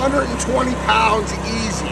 120 pounds easy.